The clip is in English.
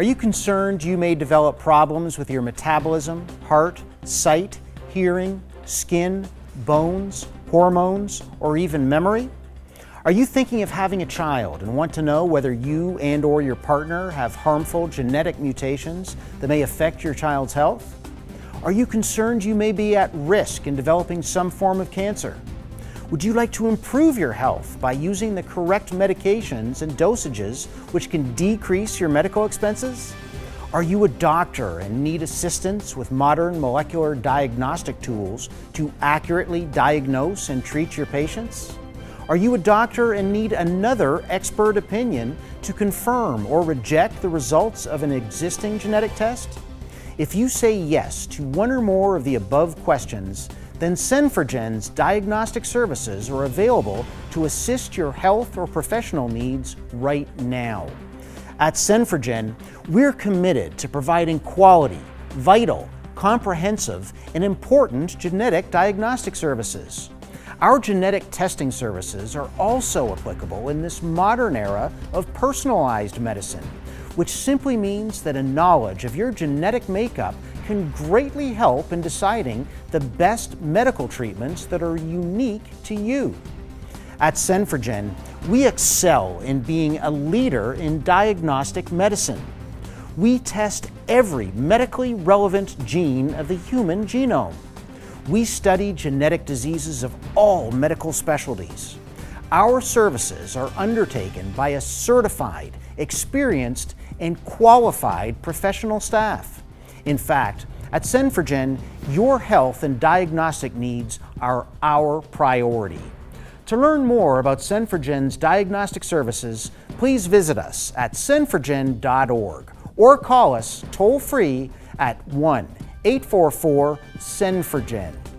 Are you concerned you may develop problems with your metabolism, heart, sight, hearing, skin, bones, hormones, or even memory? Are you thinking of having a child and want to know whether you and or your partner have harmful genetic mutations that may affect your child's health? Are you concerned you may be at risk in developing some form of cancer? Would you like to improve your health by using the correct medications and dosages which can decrease your medical expenses? Are you a doctor and need assistance with modern molecular diagnostic tools to accurately diagnose and treat your patients? Are you a doctor and need another expert opinion to confirm or reject the results of an existing genetic test? If you say yes to one or more of the above questions, then CEN4GEN's diagnostic services are available to assist your health or professional needs right now. At CEN4GEN, we're committed to providing quality, vital, comprehensive, and important genetic diagnostic services. Our genetic testing services are also applicable in this modern era of personalized medicine, which simply means that a knowledge of your genetic makeup can greatly help in deciding the best medical treatments that are unique to you. At CEN4GEN, we excel in being a leader in diagnostic medicine. We test every medically relevant gene of the human genome. We study genetic diseases of all medical specialties. Our services are undertaken by a certified, experienced, and qualified professional staff. In fact, at CEN4GEN, your health and diagnostic needs are our priority. To learn more about CEN4GEN's diagnostic services, please visit us at cen4gen.org or call us toll free at 1 844 CEN4GEN.